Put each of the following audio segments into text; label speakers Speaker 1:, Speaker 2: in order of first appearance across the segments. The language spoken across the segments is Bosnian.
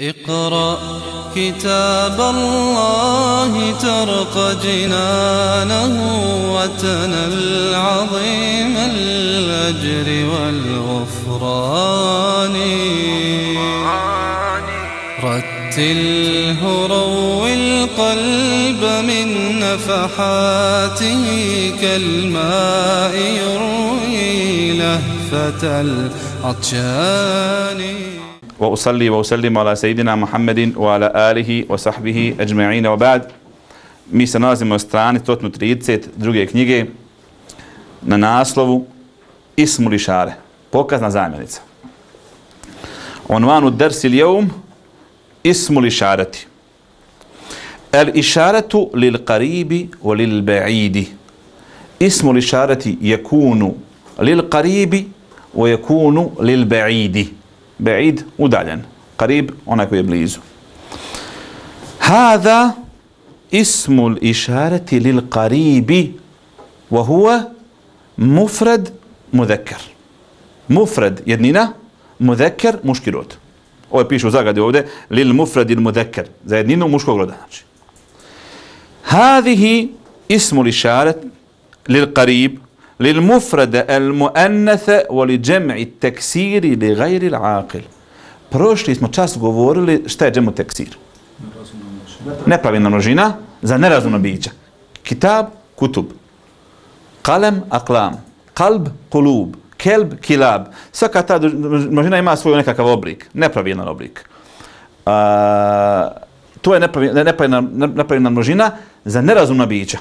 Speaker 1: اقرأ كتاب الله ترق جنانه وتنل عظيم الأجر والغفران. رتله روي القلب من نفحاته كالماء يروي لهفة العطشان.
Speaker 2: وأصلي وأسلم على سيدنا محمد وعلى آله وصحبه أجمعين وبعد mi se nalazimo na strani 130 druge knjige na naslovu Ismu lišare, pokazna zamjenica. Onvanu dersi lijevum Ismu lišareti. El išaretu lil qaribi wa lil ba'idi. Ismu lišareti jekunu lil qaribi wa jekunu lil ba'idi. بعيد ودالن قريب اونكو يبليزو هذا اسم الإشارة للقريب وهو مفرد مذكر. مفرد يدنينا مذكر مشكلوت. أو بيشو زاقدي ووده للمفرد المذكر. زيدنين مشكلو هذه اسم الإشارة للقريب للمفرد المؤنث ولجمع التكسير لغير العاقل Prošli smo čas govorili šta je džemu teksir. Nepravilna množina za nerazumno bića. Kitab, kutub. Kalem, aklam. Kalb, kulub. Kelb, kilab. Svaka ta množina ima svoj nekakav oblik. Nepravilan oblik. A, to je nepravilna, nepravilna, nepravilna množina za nerazumna bića.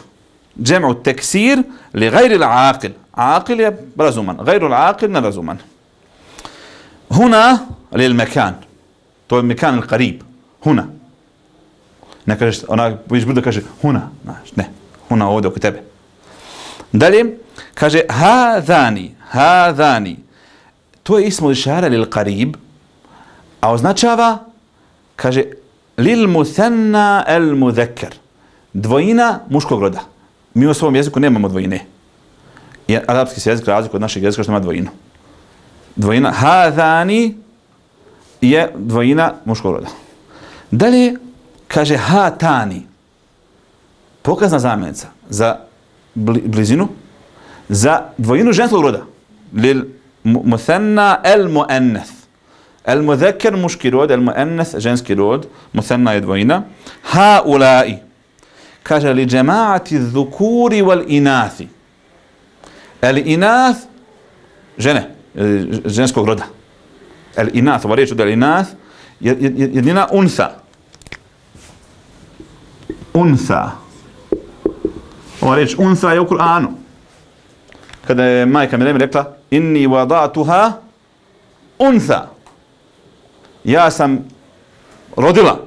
Speaker 2: جمع التكسير لغير العاقل. عاقل لزوما غير العاقل لزوما هنا للمكان. طيب المكان القريب. هنا. أنا كاش أنا بيش بده كاش هنا. نه. هنا هو ده كتابه دليل كاش هذاني هذاني. تو اسم الاشاره للقريب. أو زناتشافا كاش للمثنى المذكر. دوينا مش كغرده Mi u svom jeziku nemamo dvojine. I arapski se jezik razlikuje od našeg jezika što ima dvojinu. Dvojina hadani je dvojina muškog roda. Dalje kaže hatani. Pokazna zamjenica za blizinu, za dvojinu ženskog roda. Lil muthanna el muenneth. El mudhekar muški rod, el muenneth ženski rod, muthanna je dvojina. Ha ulai kaže li džemaati dhukuri wal inathi. El inath, žene, e, ženskog roda. El inath, ova riječ od el inath, jednina unsa. Unsa. Ova riječ unsa je u Kur'anu. Kada je majka Mirjam rekla, inni wadatuha unsa. Ja sam rodila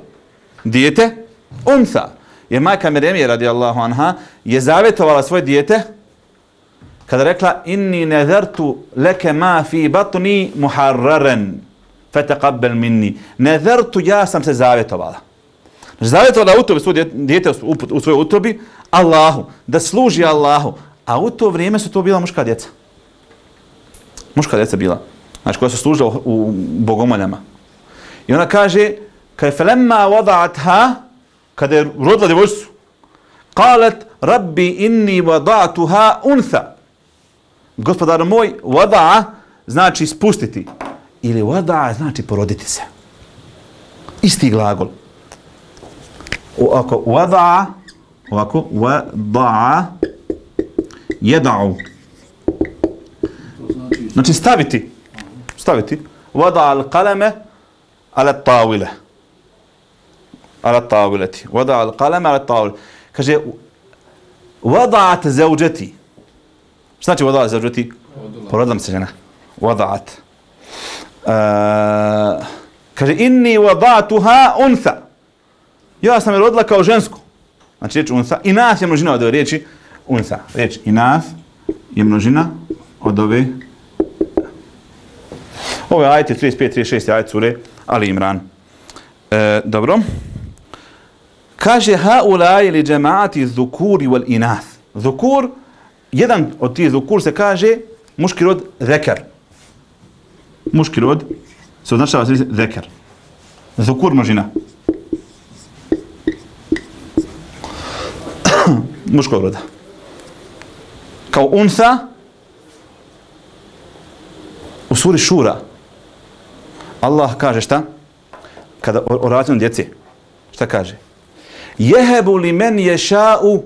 Speaker 2: dijete unsa. Jer majka Meremije radijallahu anha je zavjetovala svoje dijete kada rekla inni nezertu leke ma fi batni muharraren fetaqabbal minni. Nezertu ja sam se zavjetovala. Znači u tobi svoje dijete u svojoj utobi Allahu, da služi Allahu. A u to vrijeme su to bila muška djeca. Muška djeca bila. Znači koja su služila u bogomoljama. I ona kaže, kaj felemma wada'atha, kada je rodila djevojčicu, qalat rabbi inni wada'tuha untha. Gospodar moj, wada znači spustiti. Ili wada znači poroditi se. Isti glagol. Ovako, wada, ovako, wada jeda'u. Znači staviti. Staviti. Wada al-qalame ala tawile ala tawilati. Vada al qalam ala tawil. Kaže, vada'at zawjati. Šta znači wada'at zawjati? Porodila se žena. Vada'at. Uh, e, kaže, inni vada'atuha untha. Ja sam je rodila kao žensku. Znači riječ untha. I nas je množina od ove riječi untha. Riječ i nas je množina od ove Ovo je ajte 35, 36 ajte sure Ali Imran. E, dobro. Kaže haula ili džemaati zukuri wal inath. Zukur, jedan od tih zukur se kaže muški rod zekar. Muški rod se označava se zekar. Zukur množina. Muškog roda. Kao unsa u suri Šura. Allah kaže šta? Kada o, o rađenom djeci. Šta kaže? Jehebu li men ješa'u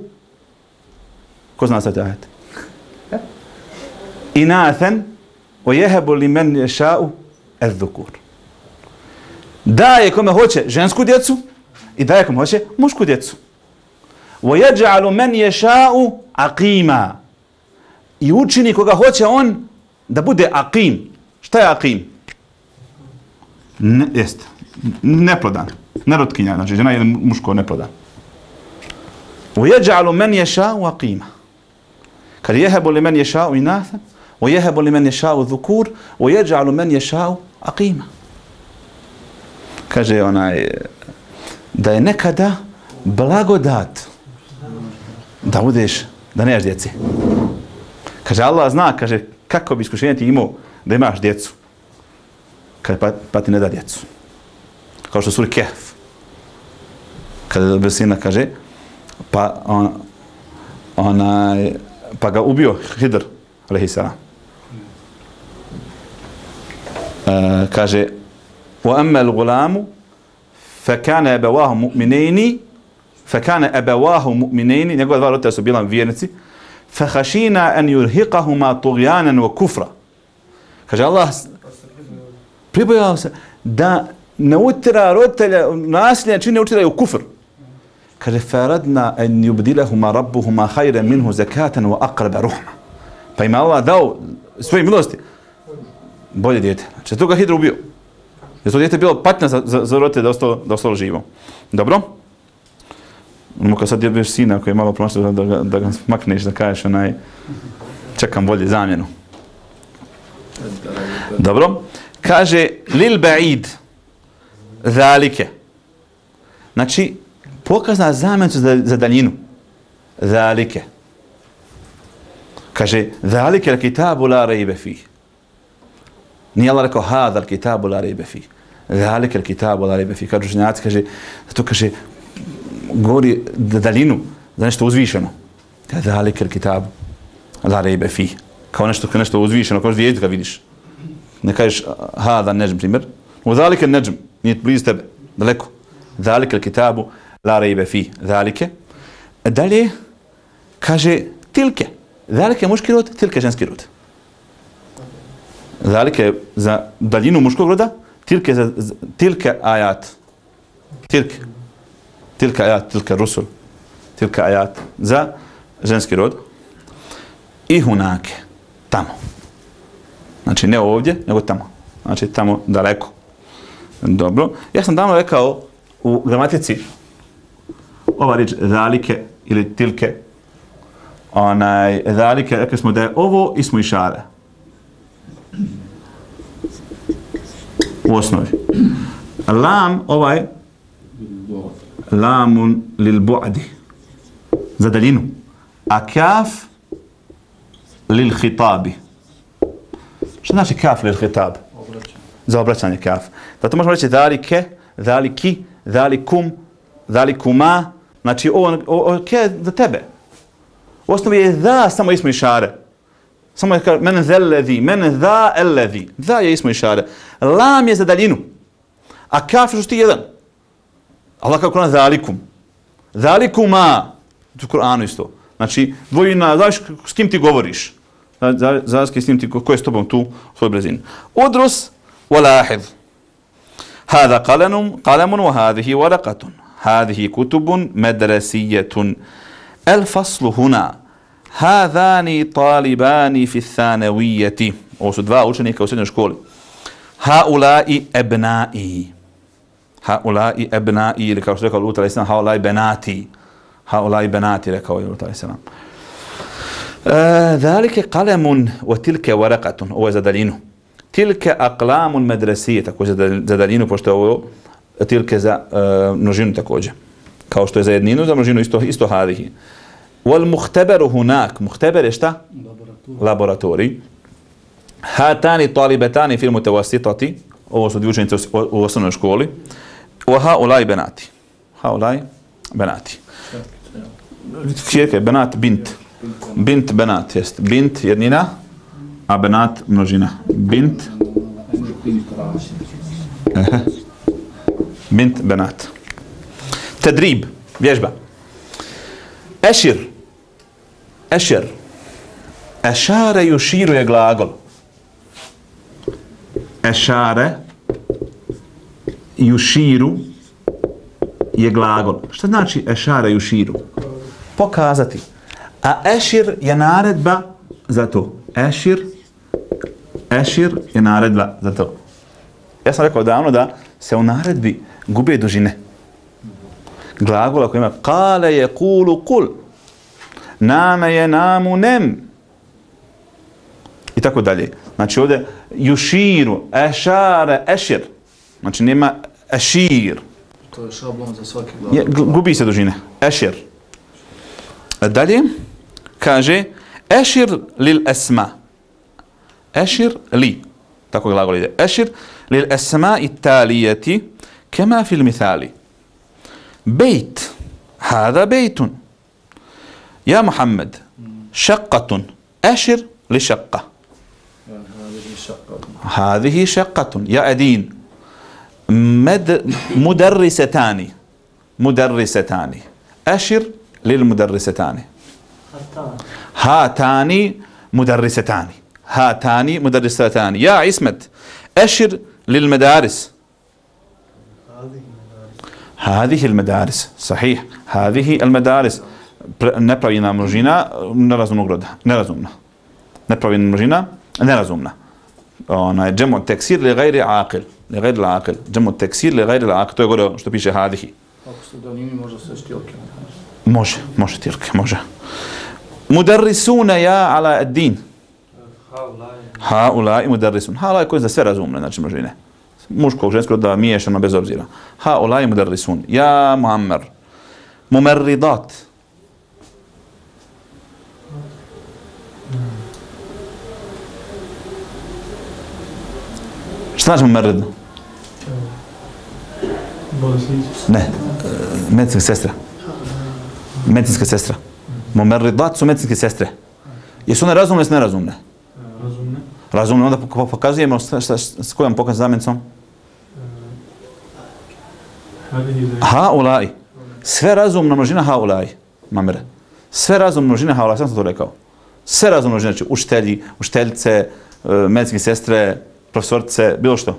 Speaker 2: Ko zna sad ajet? Inathen, o jehebu li men ješa'u ezdhukur. Daje kome hoće žensku djecu i daje kome hoće mušku djecu. Wa yaj'alu man yasha'u aqima. I učini koga hoće on da bude aqim. Šta je aqim? Ne, jest. Neplodan. Nerotkinja, znači žena je muško neplodan. Wa yaj'alu man yasha'u aqima. Kad jehebu li men ješa'u inatha, o jehebu li men ješa'u dhukur, o jeđa'lu men ješa'u aqima. Kaže onaj, da je nekada blagodat da budeš, da nemaš djece. Kaže, Allah zna, kaže, kako bi iskušenje ti imao da imaš djecu. Kaže, pa, pa ti ne da djecu. Kao što suri Kehf. Kada je besina, kaže, pa on, onaj, pa ga ubio Hidr, alaihi salam. Uh, kaže, وَأَمَّا الْغُلَامُ فَكَانَ أَبَوَاهُ مُؤْمِنَيْنِ فَكَانَ أَبَوَاهُ مُؤْمِنَيْنِ njegove dva roditelja su bila vjernici فَخَشِينَا أَنْ يُرْهِقَهُمَا طُغْيَانًا وَكُفْرًا kaže Allah pribojao se da ne utira roditelja nasilja čini ne utiraju kufr an yubdilahuma rabbuhuma khayran minhu zakatan wa aqrab ruhma pa ima Allah dao svoje milosti bolje dijete znači to ga hidro ubio je to dijete bilo patnja za, za, za roditelje da ostalo, da ostalo živo dobro Ono kad sad jebeš sina koji je malo promašao da, da, da ga makneš, da kažeš onaj, čekam bolje zamjenu. Dobro. Kaže, lil ba'id, zalike. Znači, pokazna zamjenica za, za daljinu. Zalike. Kaže, zalike la kitabu la rejbe fih. Nije Allah rekao, hada la kitabu la rejbe fih. Zalike la kitabu la rejbe fih. Kažu ženjaci, kaže, to kaže, govori daljinu za nešto uzvišeno. Zalike la kitabu la rejbe fi. Kao nešto, kao nešto uzvišeno, kao zvijezdu kad vidiš. Ne kažeš hada da primjer. U zalike nežm, nije blizu tebe, daleko. Zalike kitabu la rejbe fi. Zalike. Dalje kaže tilke. Zalike muški rod, tilke ženski rod. Zalike za daljinu muškog roda, tilke za tilke ajat. Tilke Tilke ajat, tilke rusul, Tilke ajat za ženski rod i hunake, tamo. Znači ne ovdje, nego tamo. Znači tamo daleko. Dobro. Ja sam davno rekao u gramatici ova riječ zalike ili tilke onaj zalike, rekli smo da je ovo ismo išare. U osnovi. Lam, ovaj, lamun lil bu'di za daljinu. A kaf lil hitabi što znači kaf lil hitab za obraćanje kaf. Da to možemo reći dalike daliki dalikum dalikuma znači on ovo je za tebe u osnovi je da samo ismo išare samo je kao mene zeledi, mene da eledi. da je ismo išare lam je za daljinu a kaf što ti jedan Allah kao Kur'an zalikum. Zalikuma. To je Kur'anu isto. Znači, dvojina, znaš s kim ti govoriš? Znaš s kim ti, ko je s tobom tu u svoj brezini? Udrus walahid. Hada kalenum, kalemun, wa hadihi warakatun. هذه كتب مدرسية. الفصل هنا. هذان طالبان في الثانوية. أو سدفاء أوشنيك أو هؤلاء أبنائي. هؤلاء أبنائي لكي أشترك الله عليه السلام هؤلاء بناتي. هؤلاء بناتي لكي الله عليه السلام ذلك قلم وتلك ورقة. هو زدلينه تلك أقلام مدرسية. تكو زدلينه بوشتوه tilke za uh, množinu također kao što je za jedninu za množinu isto, isto hadihi wal muhteberu hunak muhteber je šta? laboratorij hatani talibetani fil mutawasitati ovo su dvije učenice u osnovnoj školi wa haulaj benati. Haulaj benati. Kjerke, benat, bint. Bint, benat, jest. Bint, jednina, a benat, množina. Bint, Aha bint, benat. Tedrib, vježba. Ešir, ešir. Ešare juširu je glagol. Ešare juširu je glagol. Šta znači ešare juširu? Pokazati. A ešir je naredba za to. Ešir, ešir je naredba za to. Ja sam rekao davno da se u naredbi gube dužine. Glagola koji ima kale je kulu kul. Name je namu nem. I tako dalje. Znači ovdje juširu, ešare, ešir. Znači nema ešir.
Speaker 3: To je šablon za svaki glas.
Speaker 2: Je, gu- gubi se dužine. Ešir. Dalje kaže ešir lil esma. Ešir li. Tako glagol ide. Ešir للأسماء التالية كما في المثال. بيت هذا بيت. يا محمد شقة أشر لشقة.
Speaker 3: هذه شقة.
Speaker 2: يا أدين مد مدرستان مدرستان. أشر للمدرستان. هاتان مدرستان. هاتان مدرستان. يا عصمت أشر lil medaris. Hadihi il medaris. Sahih. Hadihi il medaris. Nepravina množina nerazumnog roda. Nerazumna. Nepravina množina nerazumna. Ona je džemo teksir li gajri aqil. Li gajri la aqil. Džemo teksir li gajri la aqil. To je gore što piše hadihi.
Speaker 3: Ako su danimi može se štilke.
Speaker 2: Može, može štilke, može. Mudarrisuna ja ala ad-din. Ha ulai mudarrisun. Ha ulai koji za sve razumne, znači množine. Muškog, ženskog, da miješano bez obzira. Ha ulai mudarrisun. Ja Muammer. Mumerridat. Šta znači mumerrid? Ne, medicinska sestra. Medicinska sestra. Mumerridat su medicinske sestre. Jesu one razumne ili su nerazumne?
Speaker 4: Razumne.
Speaker 2: Razumno, onda pok- pokazujemo šta, šta, s kojom pokaz
Speaker 4: ide.
Speaker 2: Ha ulai. Sve razumna množina ha ulai. Mamere. Sve razumna množina ha ulai. Sam sam to rekao. Sve razumna množina, znači učitelji, učiteljice, e, medicinske sestre, profesorice, bilo što.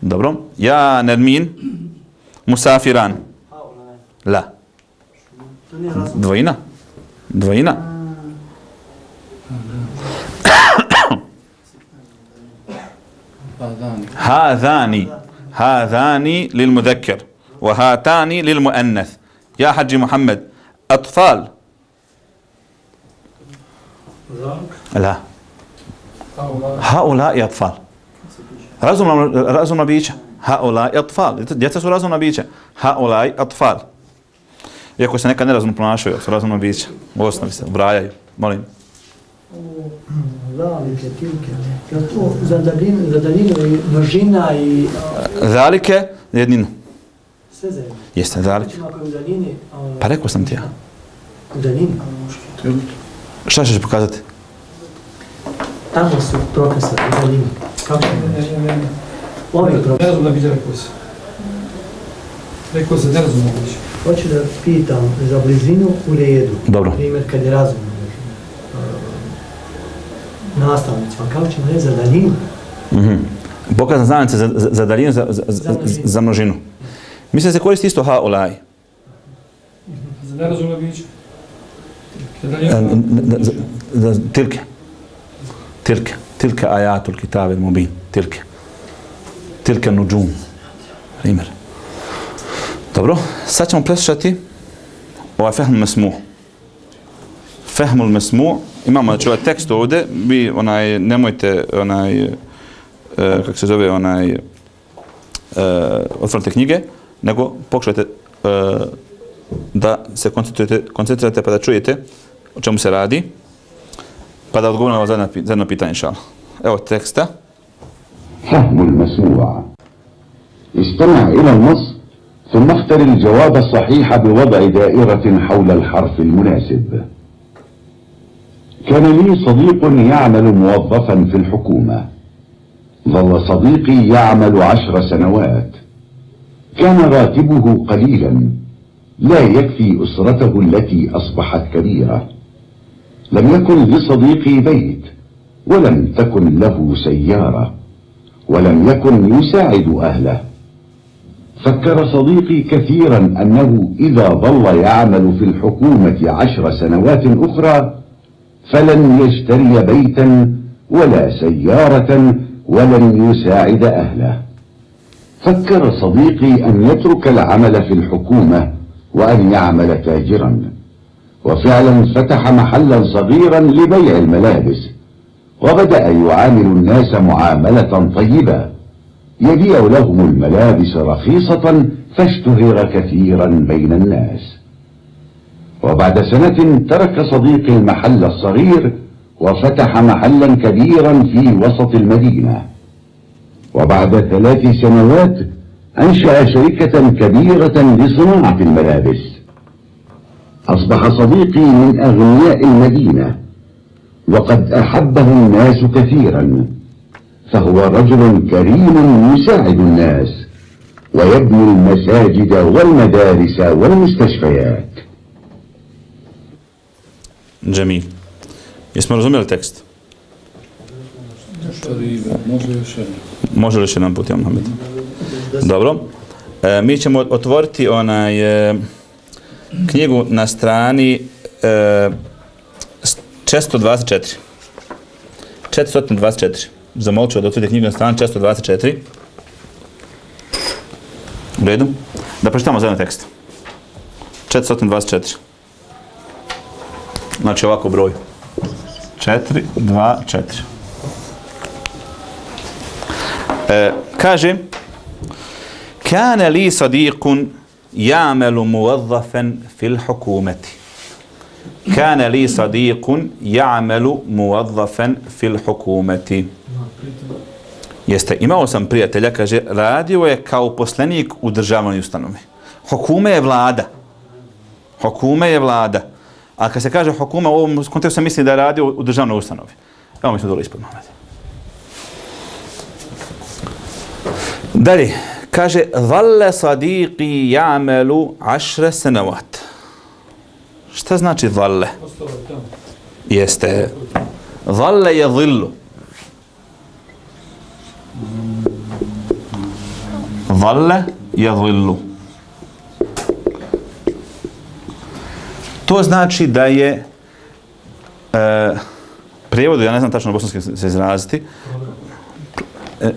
Speaker 2: Dobro. Ja Nermin, Musafiran. La. Dvojina. Dvojina.
Speaker 3: Adani.
Speaker 2: هذان هذان للمذكر وهاتان للمؤنث يا حج محمد أطفال
Speaker 4: Zak.
Speaker 2: لا
Speaker 4: Allah.
Speaker 2: هؤلاء أطفال razumna, razumna bića هؤلاء أطفال djeca su razumna bića هؤلاء أطفال iako se nekad nerazumno ponašaju su razumna bića u osnovi se ubrajaju molim
Speaker 5: Zalike, tilke, jel to za daljinu, za daljinu i množina i a,
Speaker 2: zalike jedninu
Speaker 5: sve zajedno?
Speaker 2: jeste zalike pa rekao sam ti ja
Speaker 5: u daljini,
Speaker 2: šta ćeš pokazati
Speaker 5: tamo su profesori u daljini. Kako?
Speaker 4: Ne, ne, ne, ne.
Speaker 5: Ovi profesori.
Speaker 4: Nerazumna bića rekao se. Rekao se nerazumna bića.
Speaker 5: Hoću da pitam za blizinu u redu.
Speaker 2: Dobro.
Speaker 5: Primjer, kad je razumno. Nastavnicima, kako ćemo reći za daljinu?
Speaker 2: Mhm. Pokazan znamence za, za, za daljinu, za, za, za, za množinu. Mislim da se koristi isto ha olaj.
Speaker 4: Za nerazumna bića. Kada
Speaker 2: E,
Speaker 4: je
Speaker 2: n- n- za- za- Tilke. Tilke. Tilke ajatul kitabe mubin. Tilke. Tilke nuđum. Primjer. Dobro, sad ćemo preslušati ovaj fehmul mesmu. Fehmul mesmu. Imamo znači ovaj tekst ovdje. Vi onaj, nemojte onaj, e, kako se zove, onaj, e, otvorite knjige, nego pokušajte e, da se koncentrirate, koncentrirate pa da čujete o čemu se radi, pa da odgovorimo za jedno, pi- za jedno pitanje, inšala. Evo teksta.
Speaker 6: فهم المسموع استمع إلى النص ثم اختر الجواب الصحيح بوضع دائرة حول الحرف المناسب كان لي صديق يعمل موظفا في الحكومة. ظل صديقي يعمل عشر سنوات. كان راتبه قليلا. لا يكفي أسرته التي أصبحت كبيرة. لم يكن لصديقي بيت ولم تكن له سيارة ولم يكن يساعد أهله. فكر صديقي كثيرا أنه إذا ظل يعمل في الحكومة عشر سنوات أخرى فلن يشتري بيتا ولا سيارة ولن يساعد أهله. فكر صديقي أن يترك العمل في الحكومة وأن يعمل تاجرا. وفعلا فتح محلا صغيرا لبيع الملابس وبدأ يعامل الناس معاملة طيبة. يبيع لهم الملابس رخيصة فاشتهر كثيرا بين الناس. وبعد سنة ترك صديقي المحل الصغير وفتح محلا كبيرا في وسط المدينة. وبعد ثلاث سنوات أنشأ شركة كبيرة لصناعة الملابس. أصبح صديقي من أغنياء المدينة وقد أحبه الناس كثيرا. فهو رجل كريم يساعد الناس ويبني المساجد والمدارس والمستشفيات.
Speaker 2: Džemil. Jesmo razumjeli tekst?
Speaker 3: Može još jedno.
Speaker 2: Može li još jedan put, ja Mohamed? Dobro. E, mi ćemo otvoriti onaj e, knjigu na strani e, 424. 424. Zamolit ću da otvorite knjigu na strani 424. U redu? Da pročitamo zajedno tekst. 424. Znači ovako broj. 4, 2, 4. E, kaže Kane li sadiqun ja'melu muwadzafen fil hukumeti. Kane li sadiqun ja'melu muwadzafen fil hukumeti. Jeste, imao sam prijatelja, kaže, radio je kao poslenik u državnoj ustanovi. Hukume je vlada. Hukume je vlada. A kad se kaže hukuma, u ovom kontekstu se misli da je radio u državnoj ustanovi. Evo mi smo dole ispod Mohamed. Dalje, kaže, Valle sadiqi ja'melu ašre senavat. Šta znači valle? Jeste, valle je zillu. Valle je zillu. To znači da je e, prijevodu, ja ne znam tačno na bosanski se izraziti, e,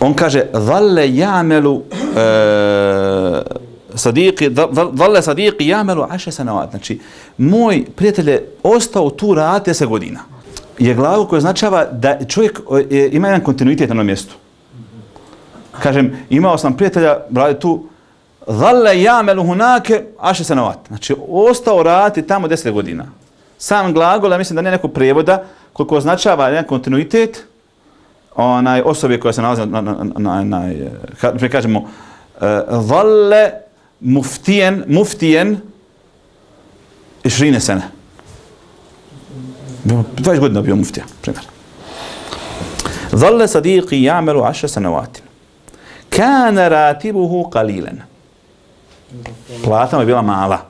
Speaker 2: on kaže valle jamelu e, sadiqi valle sadiqi jamelu aše sanavat. znači moj prijatelj je ostao tu rad 10 godina je glavu koja označava da čovjek e, ima jedan kontinuitet na mjestu kažem imao sam prijatelja radi tu Zalle jamelu hunake aše sanawat znači ostao raditi tamo 10 godina sam glagol ja mislim da nije neko prevoda koliko označava jedan kontinuitet onaj osobe koja se nalazi na, na, na, na, na kažemo, uh, valle muftijen, muftijen išrine sene. 20 godina bio muftija, primjer. Zalle sadiqi ja'melu aša sanavatin. Kana ratibuhu qalilan. Plata mu je bila mala.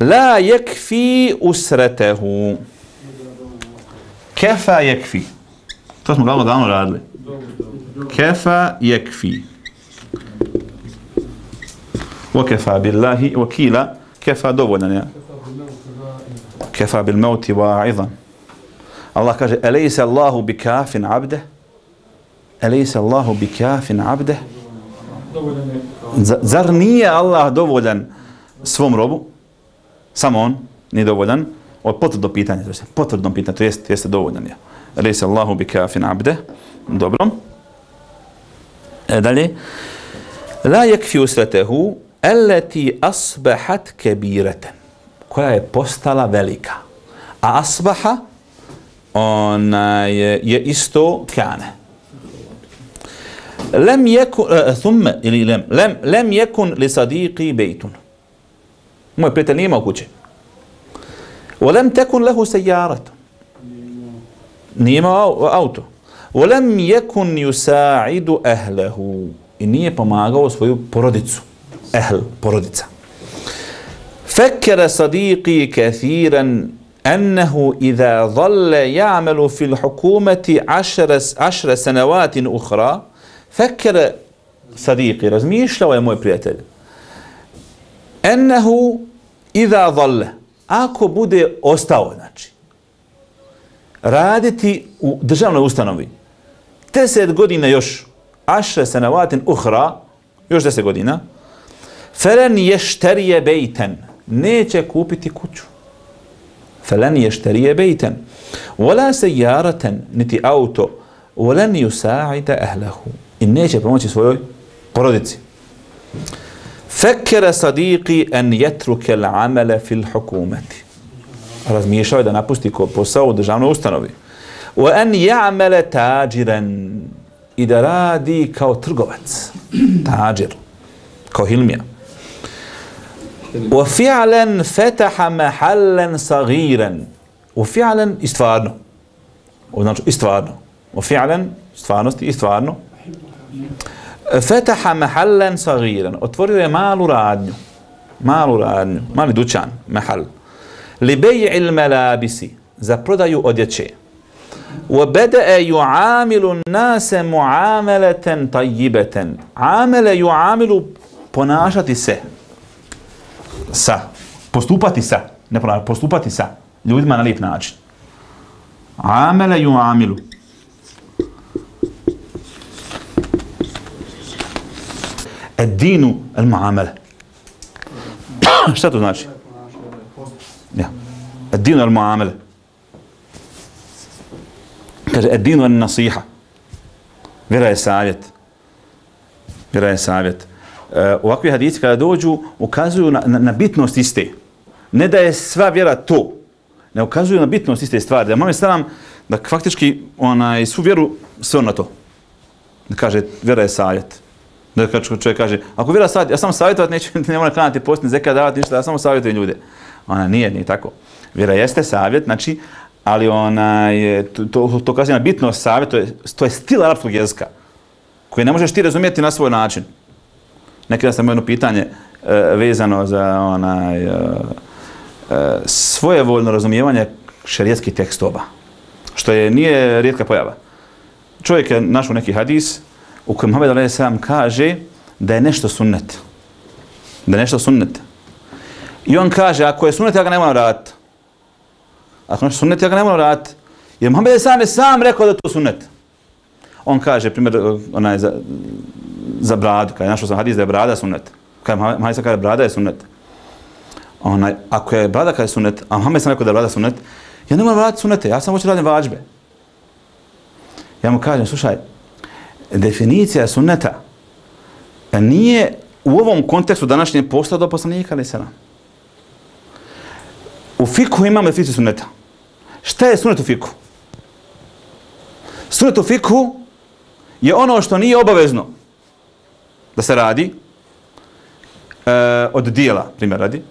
Speaker 2: La yakfi usratahu. Kefa yakfi. To smo glavno davno radili. Kefa yekfi. Wa kefa billahi wakila. Kefa dovoljan ja. Kefa bil mauti wa idan. Allah kaže, elejse Allahu bi kafin abde? Elejse Allahu bi kafin abde?
Speaker 4: Dovoljan je.
Speaker 2: Zar nije Allah dovoljan svom robu? Samo on nije dovoljan. Od je potvrdno pitanje, to je potvrdno pitanje, to jeste, jeste dovoljan je. Rejse Allahu bi kafin abde. Dobro. E, dalje. La yakfi usratehu allati asbahat kabiratan. Koja je postala velika. A asbaha ona je, je isto kane. لم يكن آه، آه، ثم يعني لم لم لم يكن لصديقي بيت. مو بريتانيه موجوده ولم تكن له سيارة. نيما أوتو. ولم يكن يساعد أهله. إنيه pomagao svoju porodicu أهل porodica فكر صديقي كثيرا أنه إذا ظل يعمل في الحكومة عشر عشر سنوات أخرى Fekere sadiqi, razmišljao je moj prijatelj. Ennehu iza dhalle. Ako bude ostao, znači, raditi u državnoj ustanovi, 10 godina još, ašre se navatin uhra, još 10 godina, felen ješterije bejten, neće kupiti kuću. Felen ješterije bejten. Vola se jaraten, niti auto, volen ju sa'ide i neće pomoći svojoj porodici. Fekere sadiki en jetruke l'amele fil hukumeti. Razmišljao je da napusti posao u državnoj ustanovi. U en ja'mele tađiren i da radi kao trgovac. Tađir. Kao Hilmija. Wa fi'alen fetaha mehallen sagiren. Wa fi'alen i stvarno. Znači i stvarno. U fi'alen stvarnosti i stvarno. فتح محلا صغيرا otvorio je malu radnju malu radnju mali dućan mahal لبيع الملابس za prodaju odjeće وبدأ يعامل الناس معاملة طيبة عامل يعامل ponašati se sa, postupati sa, ne ponavljam, postupati sa ljudima na lijep način. Amele ju amilu. Edinu el muamele. Šta to znači? Ja. Edinu el muamele. Kaže, edinu el nasiha. Vjera je savjet. Vjera je savjet. Uh, ovakvi hadisi kada dođu ukazuju na, na, na bitnost iste. Ne da je sva vjera to, ne ukazuju na bitnost iste stvari. Da molim stavam da faktički onaj, svu vjeru sve na to. Da kaže, vjera je savjet. Da kad čovjek kaže, ako vjera savjet, ja samo savjetovat neću, ne moram klanati postni, zeka davati ništa, ja samo savjetujem ljude. Ona nije, nije tako. Vjera jeste savjet, znači, ali ona je, to, to, to kaže na bitno savjet, to je, to je stil arapskog jezika, koji ne možeš ti razumijeti na svoj način. Nekada sam jedno pitanje e, vezano za onaj e, uh, svojevoljno razumijevanje šerijetskih tekstova, što je nije rijetka pojava. Čovjek je našao neki hadis u kojem Muhammed a.s. kaže da je nešto sunnet. Da je nešto sunnet. I on kaže, ako je sunnet, ja ga ne moram raditi. Ako je nešto sunnet, ja ga ne moram raditi. Jer Muhammed a.s. je sam rekao da je to sunnet. On kaže, primjer, eh, onaj, za, za bradu, kada je našao sam hadis da je brada sunnet. Kada je Muhammed sam brada je sunnet. Onaj, ako je brada kada je sunnet, a Muhammed sam rekao da je brada sunnet, ja ne moram raditi sunnete, ja sam hoću radim vađbe. Ja mu kažem, slušaj, definicija sunneta pa nije u ovom kontekstu današnje posla do poslanika ali sada. U fiku imamo definiciju sunneta. Šta je sunnet u fiku? Sunnet u fiku je ono što nije obavezno da se radi e, od dijela, primjer radi,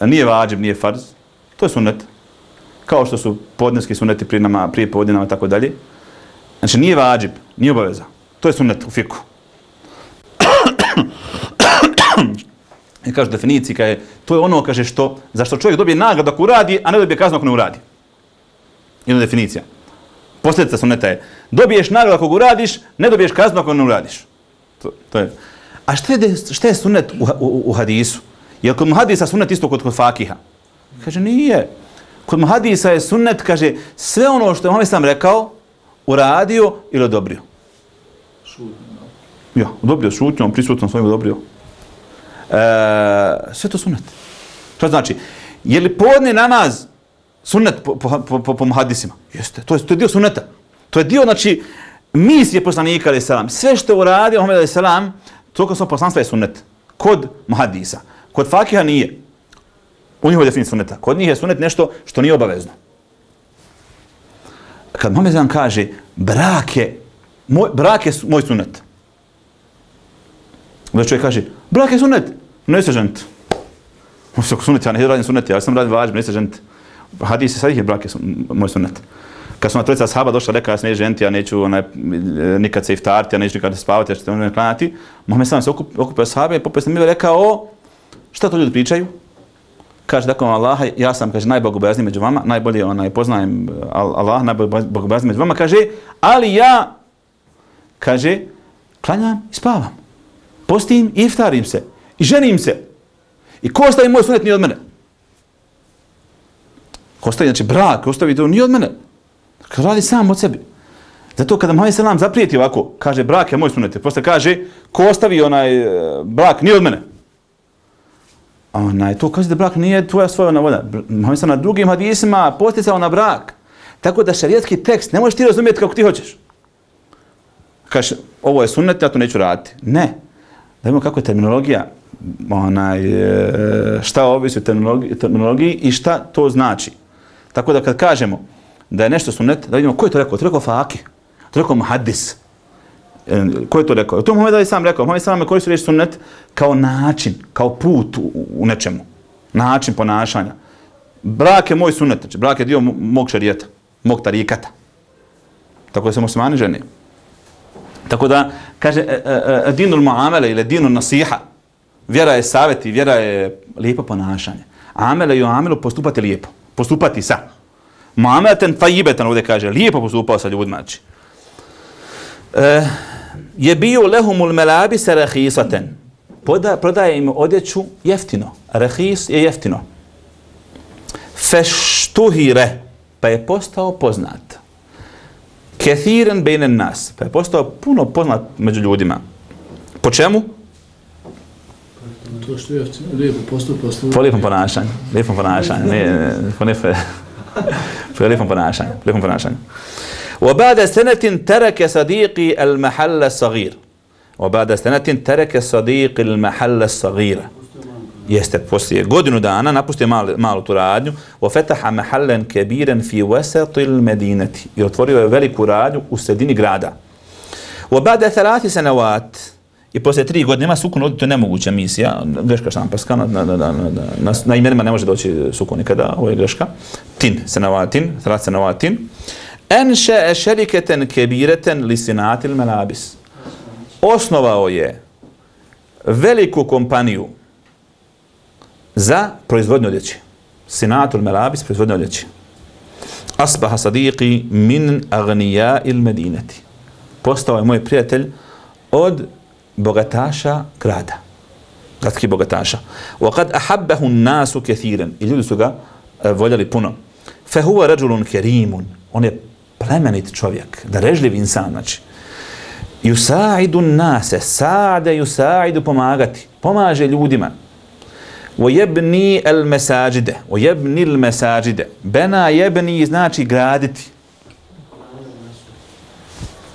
Speaker 2: nije vađib, nije farz, to je sunnet, kao što su podneski sunneti prije, nama, prije podnjenama i tako dalje. Znači nije vađib, nije obaveza, to je sunnet u fiku. I kaže definiciji, kaže, to je ono, kaže, što, zašto čovjek dobije nagradu ako uradi, a ne dobije kaznu ako ne uradi. Jedna definicija. Posljedica sunneta je, dobiješ nagradu ako ga uradiš, ne dobiješ kaznu ako ne uradiš. To, to je. A šta je, šta je sunnet u, u, u hadisu? Je kod muhadisa sunnet isto kod kod fakiha? Kaže, nije. Kod hadisa je sunnet, kaže, sve ono što je on sam rekao, uradio ili odobrio. Šutnjom. Ja, odobrio šutnjom, prisutno svojim odobrio. E, sve to sunnet. To znači, je li podne namaz sunnet po, po, po, po, po hadisima? Jeste, to je, to je dio sunneta. To je dio, znači, misije poslanika ali salam, sve što uradio Muhammed ali salam, toliko svoj poslanstva je sunnet. Kod muhadisa. Kod fakiha nije. U njihovoj definiciji sunneta. Kod njih je sunnet nešto što nije obavezno. Kad Muhammed kaže, brak je, moj, brak je moj sunet. Da čovjek kaže, brak je sunet, ne se ženiti. On se sunet, ja ne radim sunet, ja sam radim vađb, ne se ženiti. Hadis je sad je brak je sun, moj sunet. Kad su na trojica sahaba došla, rekao, ja se ne ženiti, ja neću onaj, nikad se iftarti, ja neću nikad spavati, ja ću te ne klanjati. Mohamed sam se okup, okupio sahabe i popio sam mi rekao, šta to ljudi pričaju? Kaže, dakle, Allaha, ja sam, kaže, najbogobojazniji među vama, najbolje onaj, poznajem eh, Allah, najbogobojazniji među vama, kaže, ali ja, kaže, klanjam i spavam. Postim i iftarim se. I ženim se. I ko ostavi moj sunet nije od mene. Ko ostavi, znači, brak, ko ostavi to nije od mene. Kad radi sam od sebi. Zato kada Mohamed Selam zaprijeti ovako, kaže, brak je moj sunet, posle kaže, ko ostavi onaj e, brak nije od mene onaj, to kaže da brak nije tvoja svoja voda. Mohamed selam na drugim hadisima posticao na brak. Tako da šarijatski tekst ne možeš ti razumjeti kako ti hoćeš. Kaš, ovo je sunnet, ja to neću raditi. Ne. Da vidimo kako je terminologija, onaj, e, šta ovisi u terminologiji, terminologiji i šta to znači. Tako da kad kažemo da je nešto sunnet, da vidimo ko je to rekao. To je rekao Faki. To je rekao Muhaddis. E, ko je to rekao? To Muhammed Ali sam rekao. Muhammed sam koristio riječ sunnet kao način, kao put u, u nečemu. Način ponašanja. Brak je moj sunnet, znači brak je dio mog šarijeta, mog tarikata. Tako da se muslimani žene. Tako da, kaže, e, e, e, dinul muamele ili dinul nasiha, vjera je savjet i vjera je lijepo ponašanje. Amele i amelu postupati lijepo, postupati sa. Muameleten tajibetan ovdje kaže, lijepo postupao sa ljudima. Znači. E, je bio lehumul melabise rahisaten. Poda, prodaje im odjeću jeftino. Rahis je jeftino. Feštuhire, pa je postao poznat. Kethiren bejnen nas, pa je postao puno poznat među ljudima. Po čemu?
Speaker 3: To što je lijepo postupa.
Speaker 2: Po lijepom ponašanju. Lijepom ponašanju. Ne, ne, po nefe. Po lijepom ponašanju. Lijepom ponašanju. وبعد سنة ترك صديقي المحل الصغير وبعد سنة ترك صديق المحل الصغير jeste poslije godinu dana napustio malu tu radnju. Wa fataha mahallan kabiran fi wasatil medineti i otvorio je veliku radnju u sredini grada. wa ba'da thalath sanawat. I poslije tri godine ima sukun to je nemoguća misija, greška štamparska, na, na, na, na, na, na, na imenima ne može doći sukun nikada, ovo je greška, tin sanawatin thalath sanawatin ansha sharikatan kabiratan li kebireten al malabis Osnovao je veliku kompaniju za proizvodnju odjeće. Sinatul melabis, proizvodnju odjeće. Asbaha sadiqi min agnija il medineti. Postao je moj prijatelj od bogataša grada. Gradski bogataša. Wa kad ahabbahu nasu kethiren. I ljudi su ga uh, voljeli puno. Fe huwa rajulun kerimun. On je plemenit čovjek, da režljiv insan, znači. Yusaidu nase, sade yusaidu pomagati, pomaže ljudima. وَيَبْنِي الْمَسَاجِدَ وَيَبْنِي الْمَسَاجِدَ. Bena jebni znači graditi.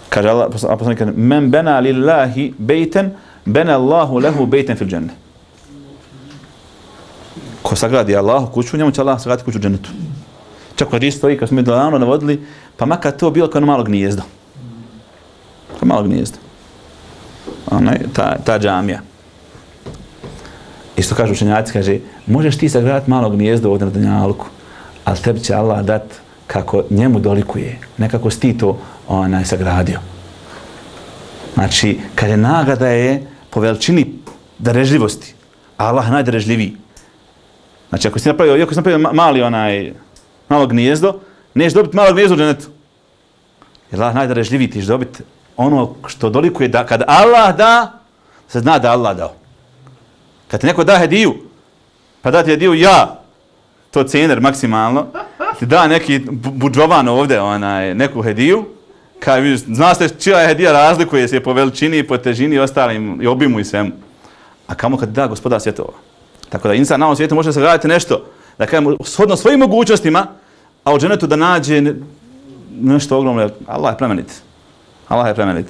Speaker 2: Kaže Allah, poslanik, men bena lillahi bejten, bena Allahu lehu bejten fil dženne. Ko sagradi Allahu kuću, njemu će Allah sagraditi kuću u džennetu. Čak kad stoji, kad smo mi davno navodili, pa makar to bilo kao ono malo gnijezdo. Kao malo gnijezdo. Onaj, ta, ta džamija. Isto kažu učenjaci, kaže, možeš ti sagraditi malo gnijezdo ovdje na Danjalku, ali tebi će Allah dat kako njemu dolikuje, nekako si ti to onaj, sagradio. Znači, kad je nagrada je po veličini darežljivosti, Allah najdarežljiviji. Znači, ako si napravio, ako si napravio mali onaj, malo gnijezdo, neš dobiti malo gnijezdo u dženetu. Jer Allah najdarežljiviji ti dobiti ono što dolikuje da kad Allah da, se zna da Allah dao. Kad ti neko da hediju, pa da ti hediju ja, to cener maksimalno, ti da neki buđovan ovdje, onaj, neku hediju, kaj znaš te čija je hedija razlikuje se po veličini, po težini i ostalim, i obimu i svemu. A kamo kad da gospoda svjetova? Tako da insan na ovom svijetu može se graditi nešto, da kažemo, shodno svojim mogućnostima, a u dženetu da nađe nešto ogromno, Allah je plemenit. Allah je plemenit.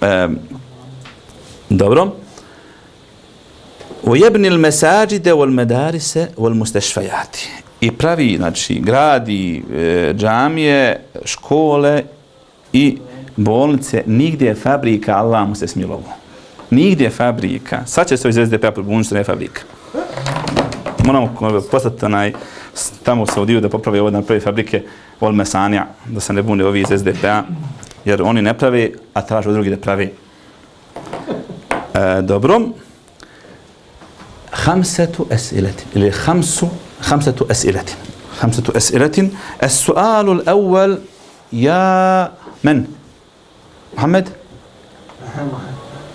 Speaker 2: E, dobro ويبني المساجد والمدارس والمستشفيات i pravi, znači, gradi e, džamije, škole i bolnice, nigdje je fabrika, Allah mu se smilovo. Nigdje fabrika. Sad će se iz SDP-a probuniti, ne fabrika. Moramo postati onaj, tamo u Saudiju da popravi ovo da napravi fabrike Vol Mesanija, da se ne bune ovi iz SDP-a, jer oni ne pravi, a tražu drugi da pravi. E, dobro. Esiletin, ili hamsu, hamsetu esiletin. Hamsetu esiletin. Es-sualu l-awwal, ja, men? Muhammed?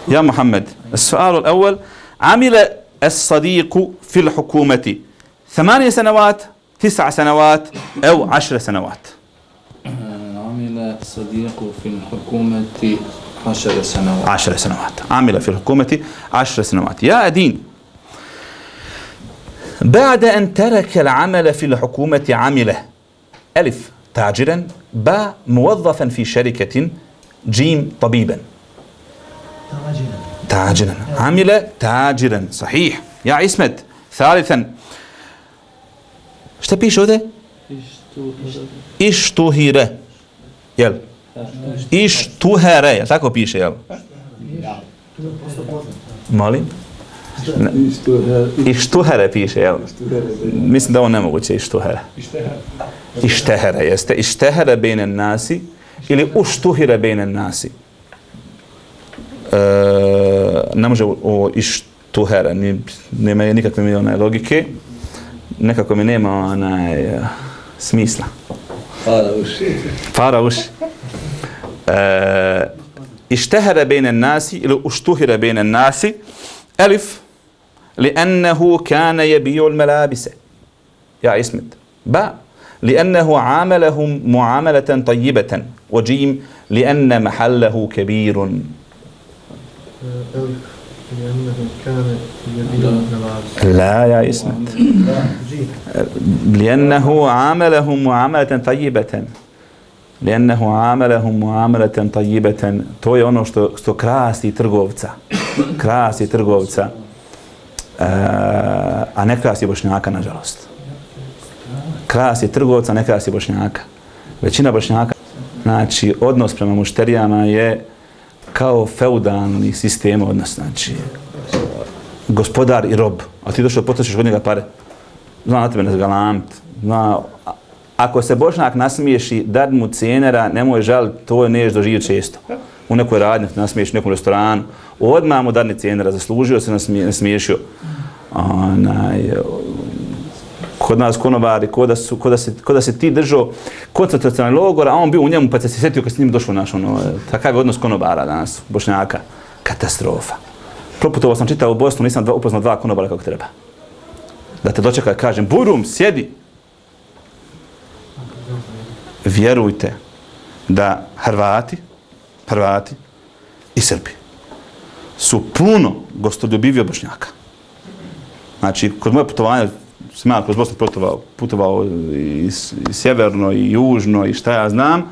Speaker 2: يا محمد السؤال الأول عمل الصديق في الحكومة ثمانية سنوات تسع سنوات أو عشر سنوات
Speaker 3: عمل صديق في الحكومة عشر سنوات
Speaker 2: عشر سنوات عمل في الحكومة عشر سنوات يا أدين بعد أن ترك العمل في الحكومة عمل ألف. تاجرا باء موظفا في شركة. جيم. طبيبا. تاجرا عمل تاجرا صحيح. يا عصمت. ثالثا. šta piše ovdje? Ištuhire. Jel? Ištuhere, jel tako piše, jel? Molim? I štuhere piše, jel? Mislim da on nemoguće, i štuhere. I štehere, jeste. I štehere bejne nasi ili u štuhire bejne nasi. E, ne može u, i štuhere, ni, nema nikakve mi onaj logike. Nekako mi nema onaj uh, smisla.
Speaker 3: Para uši.
Speaker 2: Para uši. E, i štehere bejne nasi ili u štuhire bejne nasi, elif, لأنه كان يبيع الملابس. يا اسمت باء لأنه عاملهم معاملة طيبة. وجيم. لأن محله كبير.
Speaker 4: لأنه كان يبيع الملابس
Speaker 2: لا يا اسمت لأنه عاملهم معاملة طيبة. لأنه عاملهم معاملة طيبة. to je ono što, što krasi trgovca krasi trgovca a ne krasi bošnjaka nažalost. Krasi trgovca ne krasi bošnjaka. Većina bošnjaka znači odnos prema mušterijama je kao feudalni sistem odnos znači gospodar i rob. A ti došao potrošiš od njega pare. Zna na tebe ne zgalamit, zna, ako se Bošnjak nasmiješi, dad mu cijenera, nemoj žal, to je neš doživio često. U nekoj radnji, nasmiješ u nekom restoranu, odmah mu dadne cijenera, zaslužio se, nasmiješio. Onaj, kod nas konobari, kod da, su, kod da, se, kod da se ti držao koncentracijalni logor, a on bio u njemu pa se sjetio kad s njim došao naš, ono, takav je odnos konobara danas, bošnjaka. Katastrofa. Proputovao sam čitao u Bosnu, nisam dva, upoznao dva konobara kako treba da te dočeka kažem, burum, sjedi. Vjerujte da Hrvati, Hrvati i Srbi su puno gostoljubivio Bošnjaka. Znači, kod moje putovanja, sam ja kroz Bosnu putovao, putovao i, i sjeverno, i južno, i šta ja znam,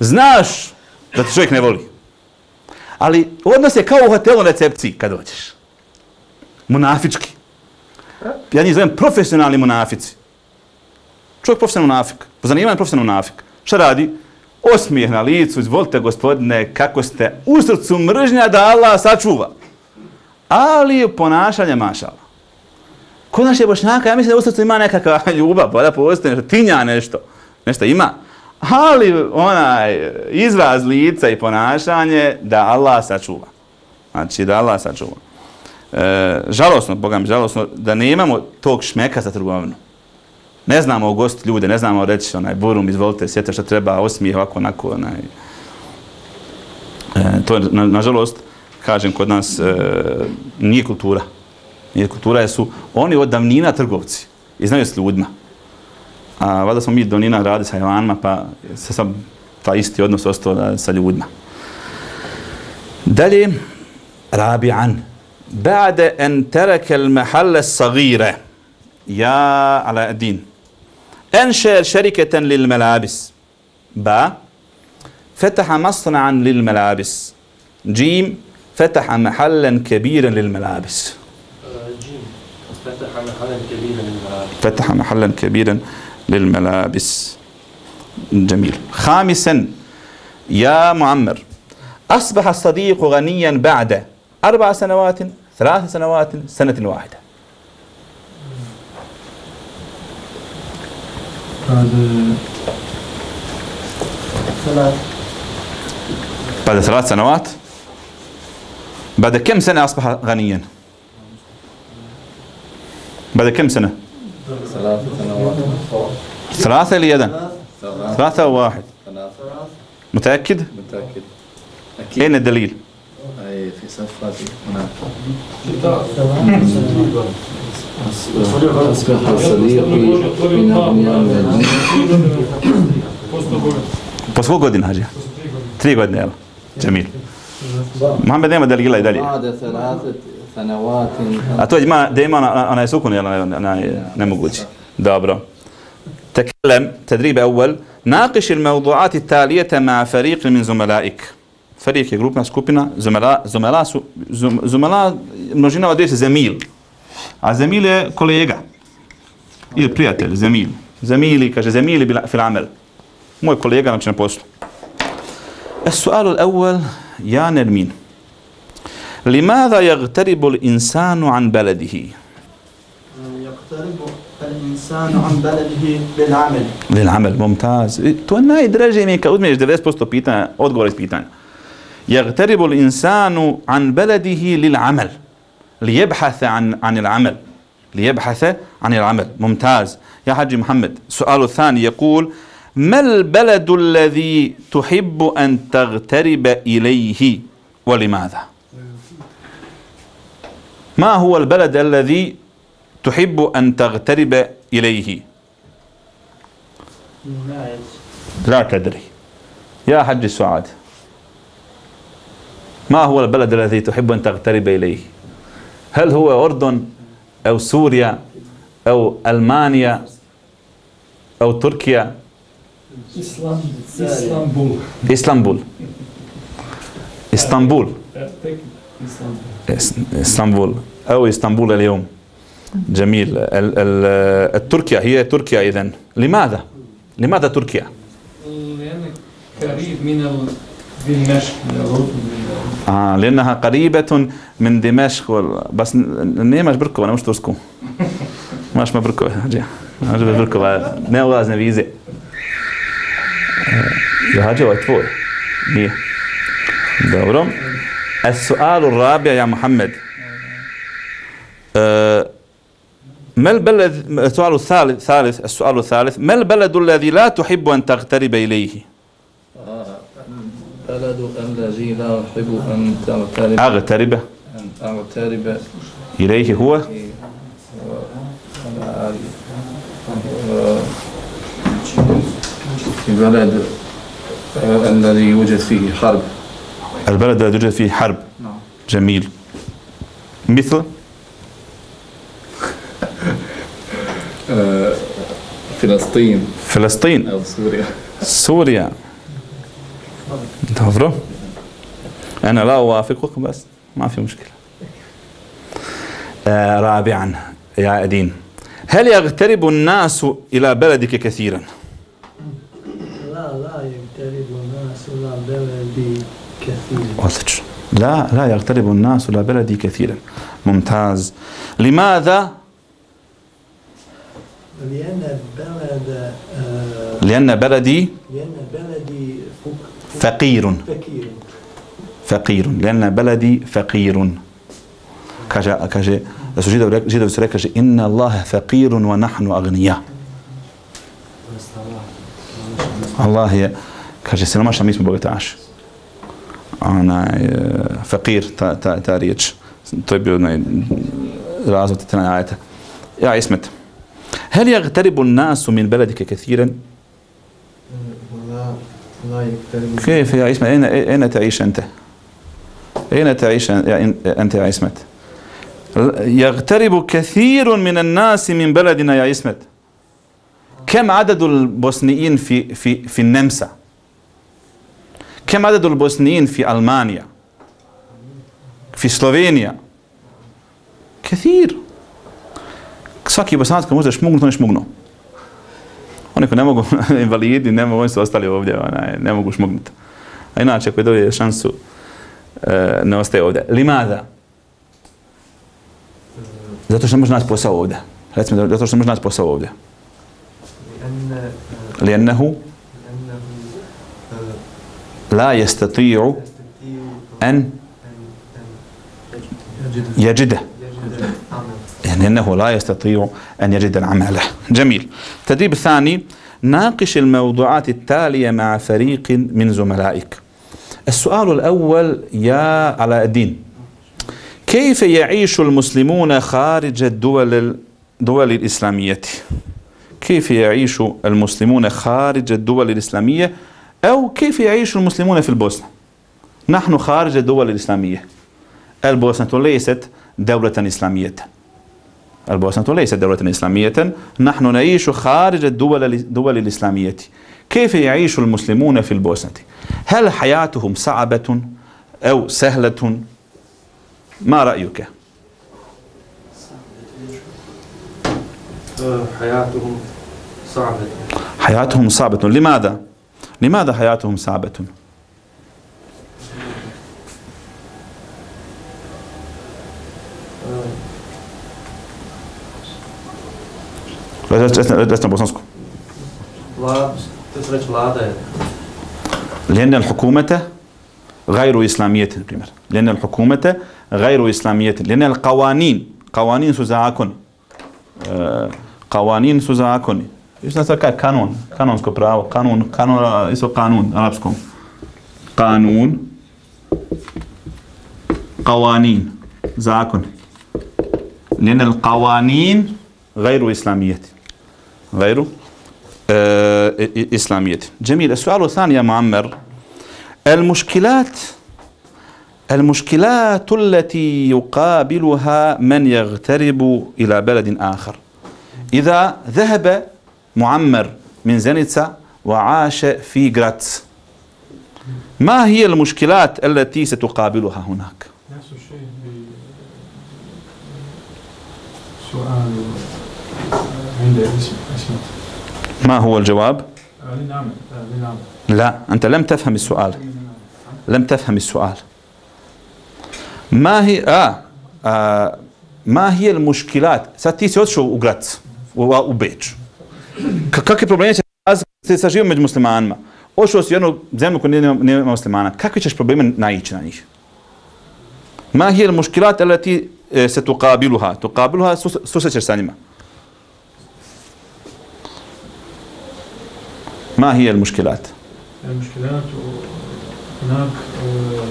Speaker 2: znaš da te čovjek ne voli. Ali odnos je kao u hotelu recepciji kad dođeš. Munafički ja njih zovem profesionalni munafici. Čovjek profesionalni munafik. Po zanimanju profesionalni munafik. Šta radi? Osmijeh na licu, izvolite gospodine, kako ste u srcu mržnja da Allah sačuva. Ali ponašanje mašala. Kod naše bošnjaka, ja mislim da u srcu ima nekakva ljubav, pa da postoje nešto, tinja nešto, nešto ima. Ali onaj izraz lica i ponašanje da Allah sačuva. Znači da Allah sačuva e, žalosno, Boga mi, žalosno, da ne imamo tog šmeka za trgovinu ne znamo ugostiti ljude, ne znamo reći onaj, burum, izvolite, sjete što treba, osmije, ovako, onako, onaj. E, to je, na, nažalost, kažem, kod nas e, nije kultura. Nije kultura jer su oni od davnina trgovci i znaju s ljudima. A vada smo mi do Nina radi sa Jovanima, pa se sam ta isti odnos ostao da, sa ljudima. Dalje, Rabi'an. Ba'de en terake l'mehalle sagire. Ja, ala edin. أنشأ شركة للملابس. با فتح مصنعا للملابس. جيم فتح محلا كبيرا للملابس.
Speaker 7: جيم فتح محلا كبيرا للملابس.
Speaker 2: فتح محلا كبيرا للملابس. جميل. خامسا يا معمر أصبح الصديق غنيا بعد أربع سنوات ثلاث سنوات سنة واحدة.
Speaker 3: Kaže,
Speaker 5: ثلاث.
Speaker 2: بعد ثلاث سنوات؟ بعد كم سنة أصبح غنيا؟ بعد كم سنة؟
Speaker 3: ثلاث سنوات
Speaker 2: ثلاثة ليدا. ثلاثة وواحد
Speaker 3: ثلاث
Speaker 2: متأكد؟
Speaker 3: متأكد. أكيد.
Speaker 2: أين الدليل؟
Speaker 3: أي في صفحة هناك. أصبح صديقي من أغنياء
Speaker 2: Po sto godina, hađe? Tri godine, jel? Džemil. Mohamed nema
Speaker 3: delegila i dalje.
Speaker 2: A to je ima, da ima onaj sukun, jel? Onaj nemogući. Dobro. تكلم تدريب أول ناقش الموضوعات التالية مع فريق من زملائك فريق je grupna skupina, zumela, zumela su, zum, zumela množina odreći zamil, a zemil je kolega ili prijatelj zemil zemili kaže zemili bila fil amel moj kolega znači na poslu السؤال الأول يا نرمين لماذا يغترب الإنسان عن بلده
Speaker 8: يقترب الإنسان عن بلده بالعمل
Speaker 2: للعمل ممتاز to je najdraže mi je kad uzmeš 90% pitanja, odgovora iz pitanja. يغترب الإنسان عن بلده للعمل ليبحث عن عن العمل. ليبحث عن العمل. ممتاز. يا حاج محمد السؤال الثاني يقول ما البلد الذي تحب أن تغترب إليه ولماذا؟ ما هو البلد الذي تحب أن تغترب إليه؟ لا تدري. يا حج السعاد ما هو البلد الذي تحب أن تغترب إليه؟ هل هو أردن أو سوريا أو ألمانيا أو تركيا؟
Speaker 4: إسلامبول إسلامبول
Speaker 2: إسطنبول. إسطنبول. أو إسطنبول اليوم. جميل. التركيا هي تركيا إذا لماذا؟ لماذا تركيا؟
Speaker 4: لأنك قريب من دمشق من
Speaker 2: آه لأنها قريبة من دمشق بس ني مش بركو أنا مش تركو ماش ما بركو هاجي مش بركو ني واز نفيزي آه، يا هاجي وقت فوق. بي دورو السؤال الرابع يا محمد. آه، ما البلد السؤال الثالث السؤال الثالث. ما البلد الذي لا تحب أن تقترب إليه؟
Speaker 3: بلد الذي لا أحب أن تغترب
Speaker 2: أغترب.
Speaker 3: أن أغترب.
Speaker 2: إليه هو.
Speaker 3: في بلد آه، الذي يوجد فيه حرب.
Speaker 2: البلد الذي يوجد فيه حرب.
Speaker 3: نعم.
Speaker 2: جميل. مثل؟
Speaker 3: آه، فلسطين.
Speaker 2: فلسطين.
Speaker 3: أو سوريا.
Speaker 2: سوريا. Dobro أنا لا أوافقك بس ما في مشكلة. آه رابعا يا أدين هل يغترب الناس إلى بلدك كثيرا؟
Speaker 5: لا لا يقترب الناس إلى بلدي كثير
Speaker 2: Odlično. لا لا يغترب الناس إلى بلدي كثيرا. ممتاز. لماذا؟
Speaker 5: لأن البلد آه،
Speaker 2: لأن بلدي فقير.
Speaker 5: فقير.
Speaker 2: لأن بلدي فقير. كجا كجا جيد إن الله فقير ونحن أغنياء. الله يا كجا سلام عشان ميسم بقت عش أنا آه، فقير تا تا تاريخ. طيب يودنا رازو تتنا عايته يا اسمت هل يغترب الناس من بلدك كثيرا؟ كيف يا عصمت أين أين تعيش أنت؟ أين تعيش أنت يا عصمت؟ يغترب كثير من الناس من بلدنا يا عصمت كم عدد البوسنيين في في في النمسا؟ كم عدد البوسنيين في ألمانيا؟ في سلوفينيا؟ كثير svaki bosanac kad on je šmugnuo. oni koji ne mogu, invalidi, ne mogu, oni su ostali ovdje, onaj, ne mogu šmugnuti. A inače, koji dobije šansu, e, ne ostaje ovdje. Limada. Zato što ne može naći posao ovdje. Recimo, zato što ne može naći posao ovdje.
Speaker 8: Lijennehu. La
Speaker 2: jestatiju.
Speaker 8: En. Jeđide.
Speaker 2: يعني أنه لا يستطيع أن يجد العمل جميل. التدريب الثاني ناقش الموضوعات التالية مع فريق من زملائك. السؤال الأول يا علاء الدين. كيف يعيش المسلمون خارج الدول الدول الإسلامية؟ كيف يعيش المسلمون خارج الدول الإسلامية؟ أو كيف يعيش المسلمون في البوسنة؟ نحن خارج الدول الإسلامية. البوسنة ليست دولة إسلامية. البوسنة ليست دولة إسلامية. نحن نعيش خارج الدول الدول الإسلامية. كيف يعيش المسلمون في البوسنة؟ هل حياتهم صعبة أو سهلة؟ ما رأيك؟
Speaker 7: حياتهم صعبة.
Speaker 2: حياتهم صعبة. لماذا؟ لماذا حياتهم صعبة؟ لسنا
Speaker 7: بوسنسكم
Speaker 2: لأن الحكومة غير إسلامية بريمر لأن الحكومة غير إسلامية لأن القوانين قوانين سوزاكون قوانين سوزاكون إيش نسألك قانون قانون سكو براو قانون قانون إيش قانون أرابسكم قانون قوانين زاكون لأن القوانين غير إسلامية غير آه، إسلامية. جميل. السؤال الثاني يا معمر. المشكلات المشكلات التي يقابلها من يغترب إلى بلد آخر. إذا ذهب معمر من زنيتسا وعاش في غراتس ما هي المشكلات التي ستقابلها هناك؟
Speaker 4: نفس الشيء. اسمه
Speaker 2: ما هو الجواب؟ لا أنت لم تفهم السؤال. لم تفهم السؤال. ما هي آه, آه ما هي المشكلات؟ ساتي سوتشو وغرات وبيج كاكي بروبليم از تساجيو ميد مسلمان ما. أو شو سيانو زيمو كون ني مسلمانا كاكي تشش بروبليم نايتش ناني ما هي المشكلات التي آه، ستقابلها؟ تقابلها سوسا تشسانيما سو ما هي المشكلات؟
Speaker 4: المشكلات هناك آه،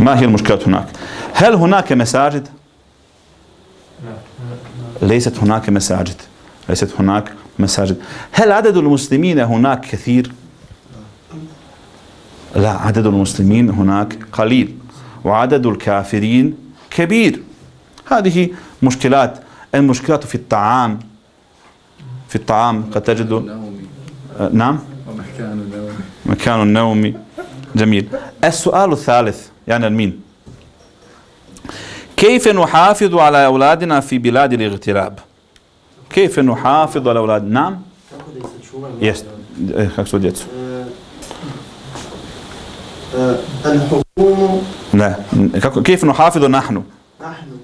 Speaker 2: ما هي المشكلات هناك؟ هل هناك مساجد؟
Speaker 4: لا
Speaker 2: ليست هناك مساجد. ليست هناك مساجد. هل عدد المسلمين هناك كثير؟ لا عدد المسلمين هناك قليل وعدد الكافرين كبير. هذه مشكلات المشكلات في الطعام في الطعام قد تجد؟
Speaker 3: نومي
Speaker 2: آه، نعم. مكان النوم. جميل. السؤال الثالث يعني المين كيف نحافظ على أولادنا في بلاد الاغتراب؟ كيف نحافظ على أولادنا نعم.
Speaker 8: Kako
Speaker 2: djecu
Speaker 8: آه، الحكومة
Speaker 2: لا. كيف نحافظ نحن؟
Speaker 8: نحن.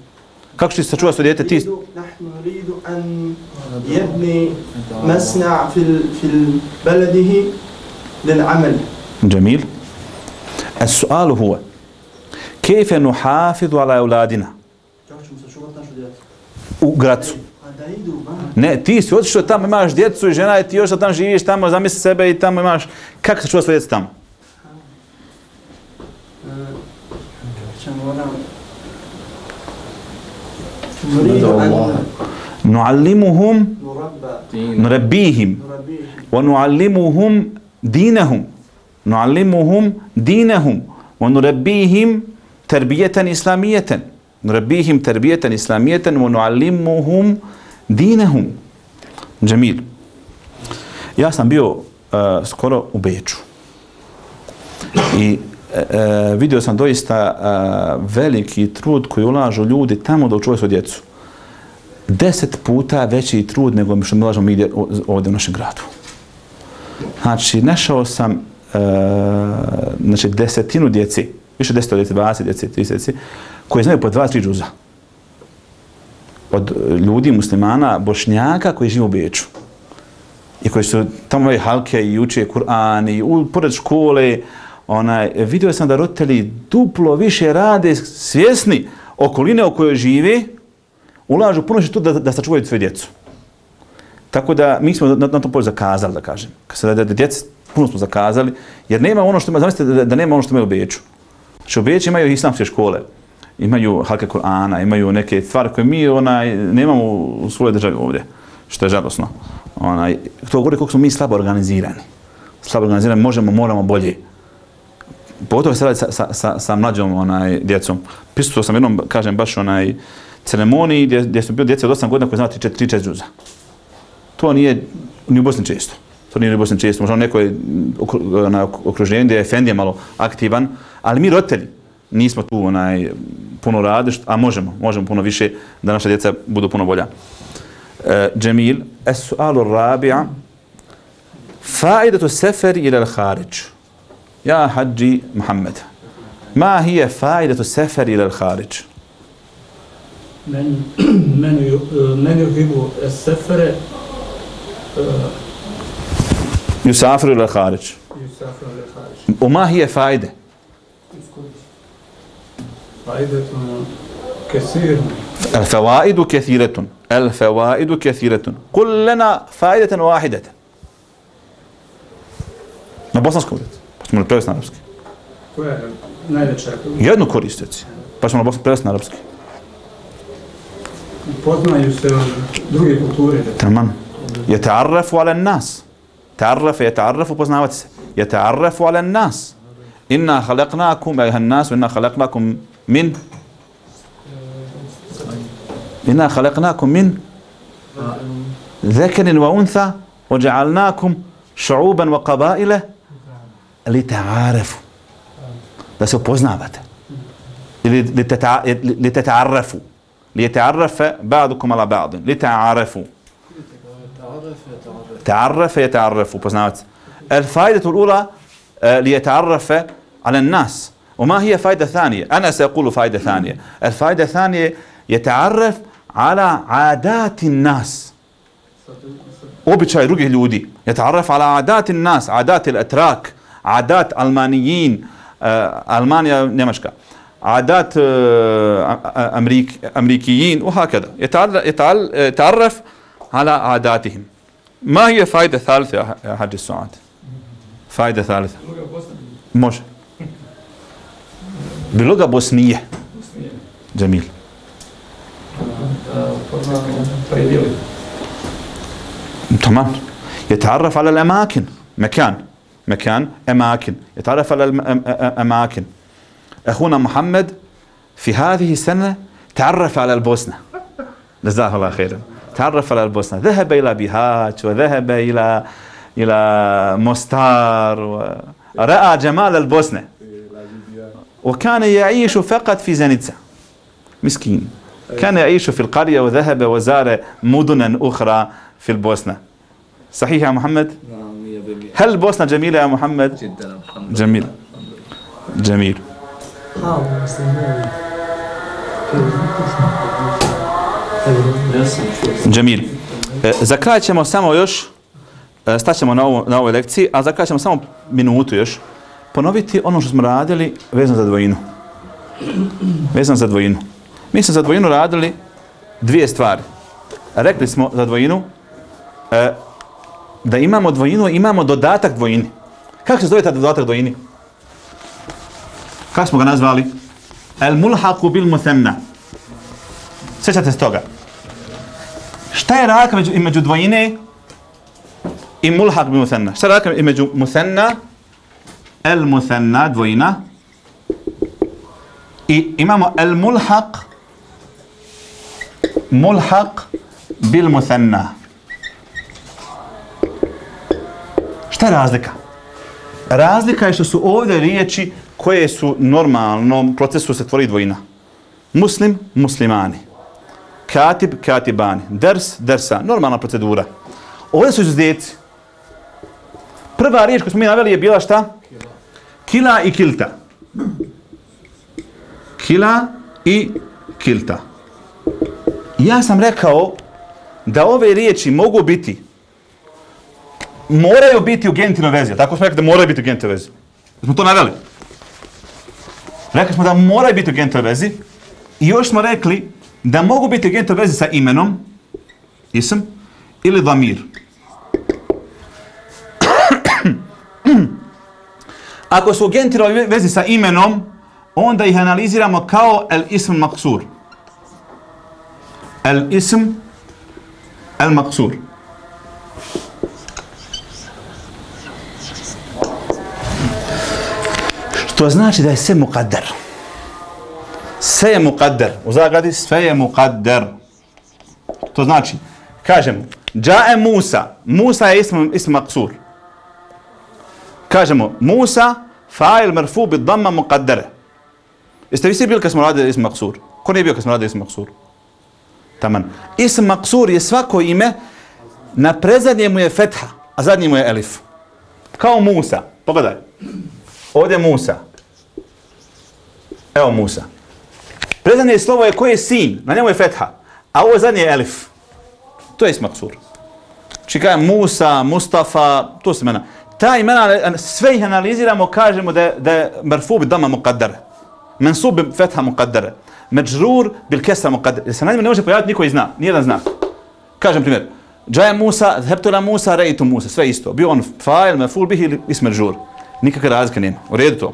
Speaker 2: Kako ćeš sačuvati svoje dijete ti?
Speaker 8: Nahnu ridu an yabni masna Džemil.
Speaker 2: A sual huwa kejfe nuhafidu ala euladina?
Speaker 8: Kako ćemo sačuvati našo djecu?
Speaker 2: U gracu. Ne, ti si otišao tamo, imaš djecu i žena i ti još tamo živiš, tamo zamisli sebe i tamo imaš... Kako sačuvati svoje djece tamo?
Speaker 8: Nu'allimuhum
Speaker 2: nurabbihim
Speaker 8: wa
Speaker 2: nu'allimuhum
Speaker 8: dinahum
Speaker 2: nu'allimuhum dinahum wa nurabbihim tarbiyatan islamiyatan. Nurabbihim tarbiyatan islamiyatan. Wa nu'allimuhum dinahum Jamil Ja sam bio uh, skoro u Beču. I E, e, vidio sam doista e, veliki trud koji ulažu ljudi tamo da učuvaju svoju djecu. Deset puta veći trud nego što mi ulažemo mi ovdje u našem gradu. Znači, našao sam e, znači desetinu djeci, više deset djeci, 20 djeci, 30 djeci, koji znaju po dva, tri džuza. Od ljudi, muslimana, bošnjaka koji žive u Beču. I koji su tamo imaju halke i uče Kur'an i u, pored škole, onaj, vidio sam da roditelji duplo više rade svjesni okoline u kojoj žive, ulažu puno što da, da sačuvaju svoje djecu. Tako da mi smo na, na tom polju zakazali, da kažem. Kad se da, da, da djece, puno smo zakazali, jer nema ono što ima, zamislite da, da nema ono što imaju u Beču. Znači u Beču imaju islamske škole, imaju halke Kur'ana, imaju neke stvari koje mi onaj, nemamo u svojoj državi ovdje, što je žalosno. Onaj, to govori koliko smo mi slabo organizirani. Slabo organizirani, možemo, moramo bolje. Pogotovo se radi sa, sa, sa, sa mlađom onaj, djecom. Pisao sam jednom, kažem, baš onaj ceremoniji gdje, gdje su bili djece od 8 godina koji znaju 3-4 džuza. To nije ni u Bosni često. To nije ni u Bosni često. Možda neko je na okruženju gdje je Efendija malo aktivan, ali mi roditelji nismo tu onaj puno radi, a možemo, možemo puno više da naša djeca budu puno bolja. E, Džemil, es-su'alu rabi'a, faidatu seferi ila al-kharij. يا حجي محمد ما هي فائدة السفر إلى الخارج؟
Speaker 5: من من من يحب السفر
Speaker 2: يسافر إلى الخارج
Speaker 5: يسافر للخارج
Speaker 2: وما هي فائدة؟
Speaker 5: فائدة كثير
Speaker 2: الفوائد كثيرة الفوائد كثيرة قل لنا فائدة واحدة bosanskom reći. smo li prevesti na arapski?
Speaker 5: Koja je najveća?
Speaker 2: Jednu koristeci, pa ćemo na Bosni prevesti na arapski.
Speaker 5: Poznaju se druge kulture.
Speaker 2: Taman. Je te Yata'arrafu ale nas. Te Ta'arraf je te ta'arrafu, poznavati se. Je te Yata'arrafu ale nas. Inna halaknakum, eha nas, inna halaknakum min Inna haleqnakum min. إنا wa untha, ذكر وأنثى وجعلناكم شعوبا وقبائل لتعارفوا da se upoznavate. Ili liteta'arrafu ليتعرف بعضكم على بعض لتعارفوا تعرف يتعرف upoznavati se. الفائدة الأولى ليتعرف على الناس وما هي فائدة ثانية أنا سأقول فائدة ثانية الفائدة الثانية يتعرف على عادات الناس običaj drugih ljudi. يتعرف على عادات الناس عادات الأتراك عادات ألمانيين آه، ألمانيا نمشكا عادات آه، آه، أمريك أمريكيين وهكذا. يتعرف على عاداتهم. ما هي فائده ثالثة يا حاج السعاد فائده ثالثة. مش بلغة بوسنية. جميل. تمام. يتعرف على الأماكن مكان. مكان أماكن. يتعرف على الأماكن أخونا محمد في هذه السنة تعرف على البوسنة. جزاه الله خيرا. تعرف على البوسنة. ذهب إلى بيهاج وذهب إلى إلى مستار ورأى جمال البوسنة. وكان يعيش فقط في زانيتسا مسكين. كان يعيش في القرية وذهب وزار مدنا أخرى في البوسنة. صحيح يا محمد؟ هل Hel
Speaker 3: Bosna džemila
Speaker 2: ja Muhammed?
Speaker 5: Džemila. Džemil.
Speaker 2: Džemil. E, za kraj ćemo samo još, e, staćemo na, ovo, na ovoj lekciji, a za kraj ćemo samo minutu još, ponoviti ono što smo radili vezano za dvojinu. Vezano za dvojinu. Mi smo za dvojinu radili dvije stvari. Rekli smo za dvojinu, e, da imamo dvojinu, imamo dodatak dvojini. Kako se zove ta dodatak dvojini? Kako smo ga nazvali? El mulhaku bil muthanna. Sjećate se toga? Šta je raka među, među dvojine i mulhaq bil muthanna? Šta je raka među muthanna, el musemna, dvojina, i imamo el mulhaq, mulhaq bil muthanna. Šta je razlika? Razlika je što su ovdje riječi koje su normalnom procesu se tvori dvojina. Muslim, muslimani. Katib, katibani. Ders, dersa. Normalna procedura. Ovdje su izuzetci. Prva riječ koju smo mi naveli je bila šta? kila i kilta. Kila i kilta. Ja sam rekao da ove riječi mogu biti moraju biti u genitivnoj vezi. Tako smo rekli da moraju biti u genitivnoj vezi. Smo to naveli. Rekli smo da moraju biti u genitivnoj vezi i još smo rekli da mogu biti u genitivnoj vezi sa imenom, ism, ili vamir. Ako su u genitivnoj vezi sa imenom, onda ih analiziramo kao el ism maksur. El ism el maksur. Što znači da je sve muqaddar. Sve je muqaddar. U zagradi sve je muqaddar. To znači, kažemo, Džae Musa. Musa je ism, ism maksur. Kažemo, Musa, fa'il marfu bi dhamma muqaddare. Jeste vi svi bili kad smo radili ism maksur? Ko nije bio kad smo radili ism maksur? Taman. Ism maksur je svako ime, na prezadnje mu je fetha, a zadnje mu je elif. Kao Musa. Pogledaj. Ovdje Musa. Evo Musa. Prezadnje slovo je koje je sin, na njemu je fetha, a ovo zadnje je elif. To je ism maksur. Znači, Čekaj, Musa, Mustafa, to su imena. Ta imena, sve ih analiziramo, kažemo da je, da je marfu bi dama muqaddara. Mansub bi fetha muqaddara. Međrur bil kesra muqaddara. Jer se na njima ne može pojaviti niko i zna, nijedan zna. Kažem primjer, Džaja Musa, Heptula la Musa, rejtu Musa, sve isto. Bio on fa'il, marfu bih ili ism. Nikakve razlike nema. U redu to.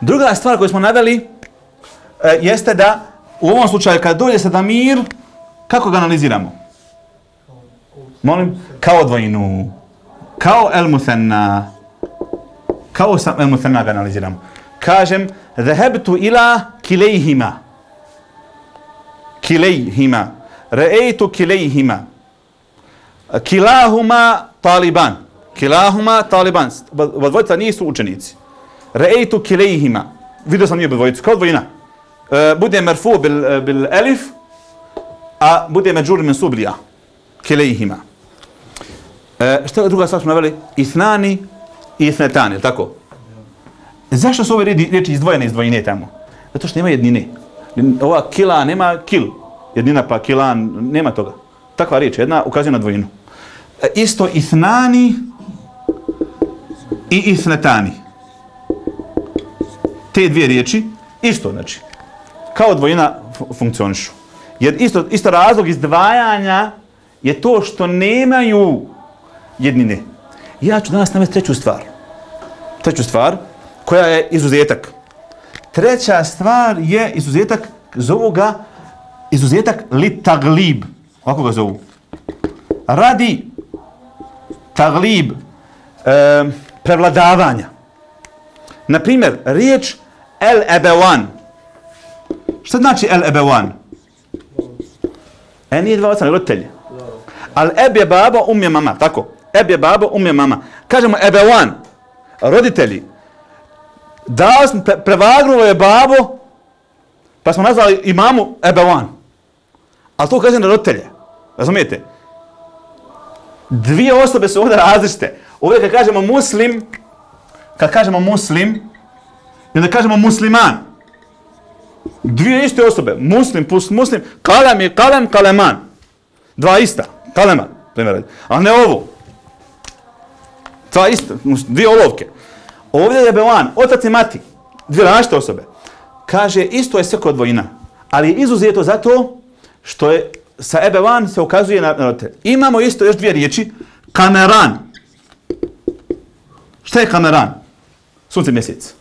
Speaker 2: Druga stvar koju smo naveli e, jeste da u ovom slučaju kad dođe se damir, kako ga analiziramo? Molim, kao dvojinu. Kao el musenna. Kao sam el musenna ga analiziramo. Kažem, zahebtu ila kilejhima. Kilejhima. Reejtu kilejhima. Kilahuma taliban. Kilahuma taliban. Dvojica nisu učenici. Reejtu kilejhima. Vidio sam nije dvojicu. Kao dvojina. E, bude merfu bil, e, bil elif, a bude međur min sublija. Kilejhima. E, šta je druga stvar smo naveli? Ithnani i ithnetani, tako? Zašto su ove riječi izdvojene iz dvojine tamo? Zato što nema jednine. Ova kila nema kil. Jednina pa kilan, nema toga. Takva riječ, jedna ukazuje na dvojinu. E, isto ithnani i ithnetani. Te dvije riječi, isto znači, kao dvojina funkcionišu. Jer isto, isto razlog izdvajanja je to što nemaju jednine. Ja ću danas navesti treću stvar. Treću stvar, koja je izuzetak. Treća stvar je izuzetak, zovu ga izuzetak li taglib. Ovako ga zovu. Radi taglib e, prevladavanja. Naprimjer, riječ el ebewan. Šta znači el ebevan? E nije dva oca, roditelji. Al eb je babo, um je mama, tako? Eb je babo, um je mama. Kažemo ebevan, roditelji. Da smo, pre, prevagnulo je babo, pa smo nazvali imamu ebevan. Ali to kaže na roditelje. Razumijete? Dvije osobe su ovdje različite. Ovdje kad kažemo muslim, kad kažemo muslim, i onda kažemo musliman. Dvije iste osobe. Muslim plus muslim. Kalem i kalem, kaleman. Dva ista. Kaleman. Primjer. A ne ovo. Dva ista. Dvije olovke. Ovdje je Belan, otac i mati. Dvije različite osobe. Kaže, isto je sve kod dvojina. Ali je izuzeto zato što je sa Ebevan se ukazuje na, na. Imamo isto još dvije riječi. Kameran. Šta je kameran? Sunce mjesec.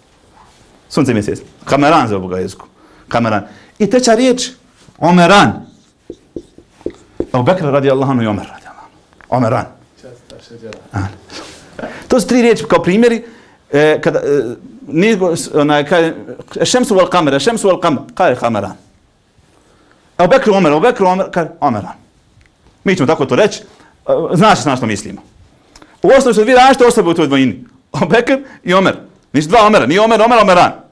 Speaker 2: Sunce mjesec. Kameran za ovoga jeziku. Kameran. I treća riječ. Omeran. Evo Bekr radi Allahanu i Omer radi Allahanu. Omeran. To su tri riječi kao primjeri. E, kada, e, nije, onaj, kaj, šemsu val kamera, šemsu val kamera, je kameran. Evo Bekr Omer, evo Bekr Omer, kaj, Omeran. Mi ćemo tako to reći. znaš znaš na što mislimo. U osnovu su dvije različite osobe u toj dvojini. Bekr i Omer. Nisu dva Omera, nije Omer, Omer, Omeran.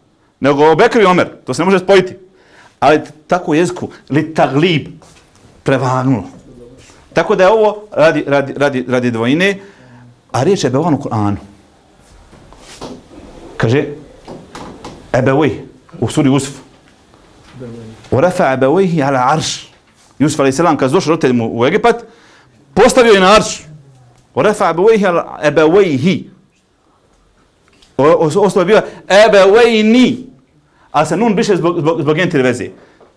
Speaker 2: Nego Bekr i Omer. To se ne može spojiti. Ali tako u jeziku, li taglib, prevagnulo. Tako da je ovo radi, radi, radi, radi dvojine, a riječ je Bevan u Kur'anu. Kaže, Ebevi, u suri Usf. U refa ebevejhi ala arš. Jusuf a.s. kad su došli roditelji mu u Egipat, postavio je na arš. U refa ebevejhi ala ebevejhi. Ostalo je bio ebevejni. Ali se nun briše zbog, zbog, zbog genitivne veze.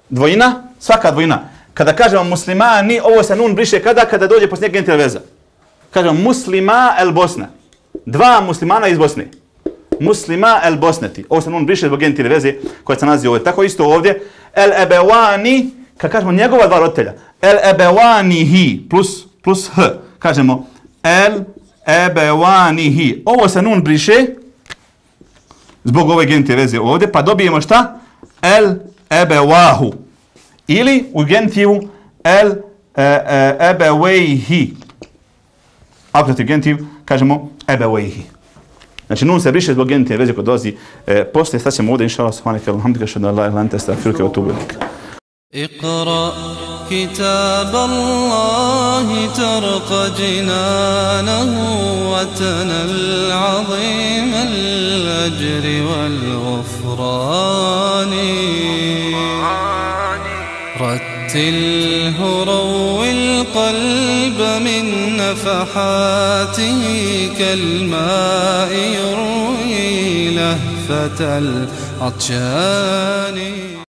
Speaker 2: Dvojina, svaka dvojina. Kada kažemo muslimani, ovo se nun briše kada? Kada dođe poslije genitivna veza. Kažemo muslima el Bosna. Dva muslimana iz Bosne. Muslima el Bosneti. Ovo se nun briše zbog genitivne veze koja se nalazi ovdje. Tako isto ovdje. El ebewani, kad kažemo njegova dva roditelja. El ebewani hi plus, plus h. Kažemo el ebewani hi. Ovo se nun briše zbog ove genitive veze ovdje, pa dobijemo šta? El ebewahu. Ili u genitivu el e, e, ebewehi. Akutativ genitiv, kažemo ebewehi. Znači, nun se briše zbog genitive veze koja dolazi e, poslije. Sada ćemo ovdje, inša Allah, sallam, alhamdulillah, alhamdulillah, Allah, ilan, testa, alhamdulillah, otubu,
Speaker 1: alhamdulillah, كتاب الله ترق جنانه وتنل عظيم الأجر والغفران. رتله روي القلب من نفحاته كالماء يروي لهفة العطشان.